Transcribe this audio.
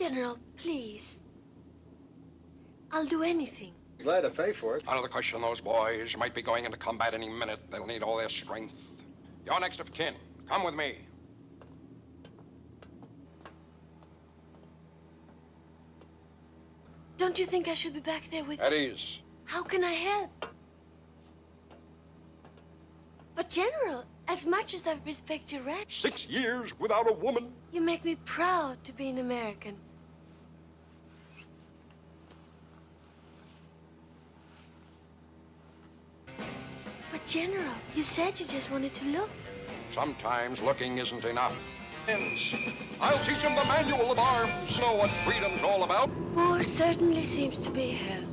General, please. I'll do anything. Glad to pay for it. Out of the question, those boys might be going into combat any minute. They'll need all their strength. You're next of kin. Come with me. Don't you think I should be back there with At ease. How can I help? But, General, as much as I respect your rank, Six years without a woman. you make me proud to be an American. But, General, you said you just wanted to look. Sometimes looking isn't enough. I'll teach them the manual of arms, know what freedom's all about. War certainly seems to be hell.